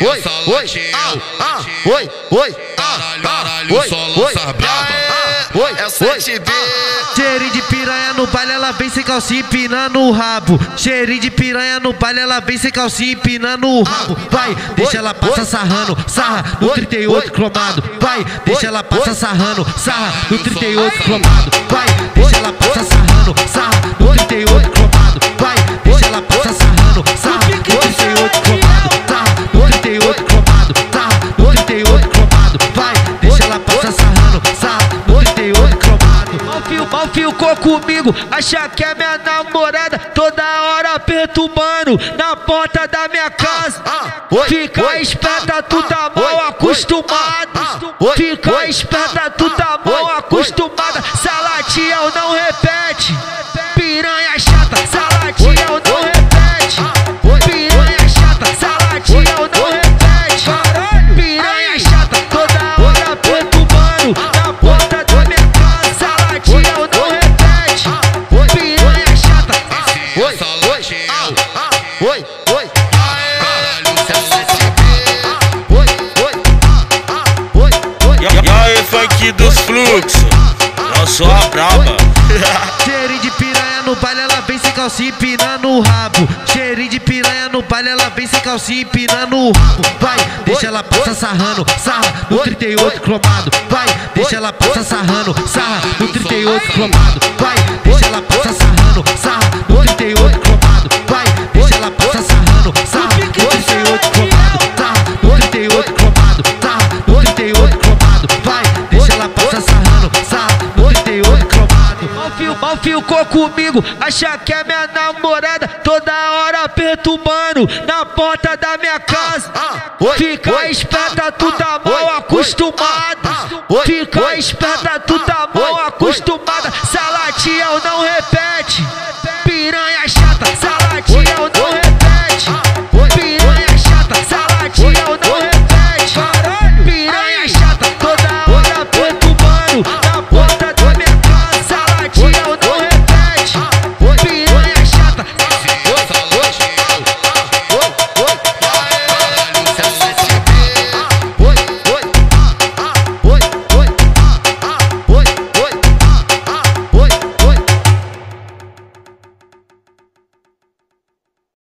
oi, oi, ah, ah, oi, oi, ah, ah, oi, oi, oi, é o 7B. Cheirinho de piranha no baile, ela vem sem calcinha empinando o rabo. Cheirinho de piranha no baile, ela vem sem calcinha empinando o rabo. Vai, deixa ela passar sarrando, sarra no 38 cromado. Vai, deixa ela passar sarrando, sarra no 38 cromado. Vai, deixa ela passar sarrando, sarra no 38 Mal mal ficou comigo, acha que é minha namorada, toda hora perturbando na porta da minha casa. Fica esperta, tu tá ah, mal oi, acostumado. ah, oi, Fica esperta, tu tá mal oi, oi, ah, ah, oi, oi, oi, oi, ah, ah, oi, oi. E aí, funk dos fluxos? Eu sou a braba. Cheirinho de piranha no baile, ela vem sem calcinha empinando o rabo. Cheirinho de piranha no baile, ela vem sem calcinha empinando o rabo. Vai, deixa ela passar sarrando, sarra no 38 cromado. Vai, deixa ela passar sarrando, sarra no 38 cromado. Vai, deixa ela passar sarrando, Ficou comigo, acha que é minha namorada, toda hora perturbando na porta da minha casa. oi, Fica esperta, ah, tu tá ah, mal acostumado. ah, ah, Fica esperta, tu ah, tá ah, mal acostumada. oi, Salatiel não repete.